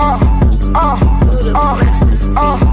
uh, uh, uh, uh.